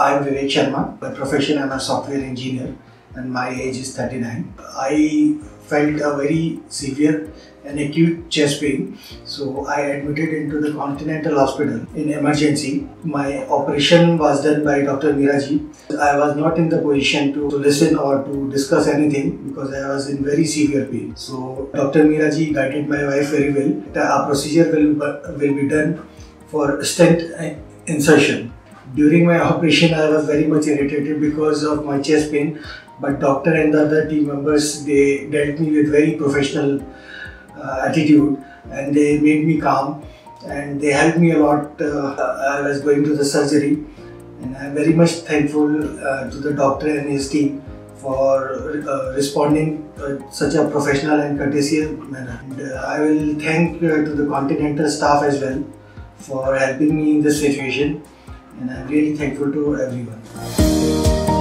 I'm Vivek Sharma. By profession, I'm a software engineer and my age is 39. I felt a very severe and acute chest pain. So I admitted into the Continental Hospital in emergency. My operation was done by Dr. Meeraji. I was not in the position to, listen or to discuss anything because I was in very severe pain. So Dr. Meeraji guided my wife very well. The procedure will, will be done for stent insertion. During my operation, I was very much irritated because of my chest pain. But doctor and the other team members, they dealt me with very professional uh, attitude and they made me calm and they helped me a lot. Uh, I was going to the surgery and I'm very much thankful uh, to the doctor and his team for uh, responding uh, such a professional and courteous manner. And, uh, I will thank uh, to the Continental staff as well for helping me in this situation and I'm really thankful to everyone.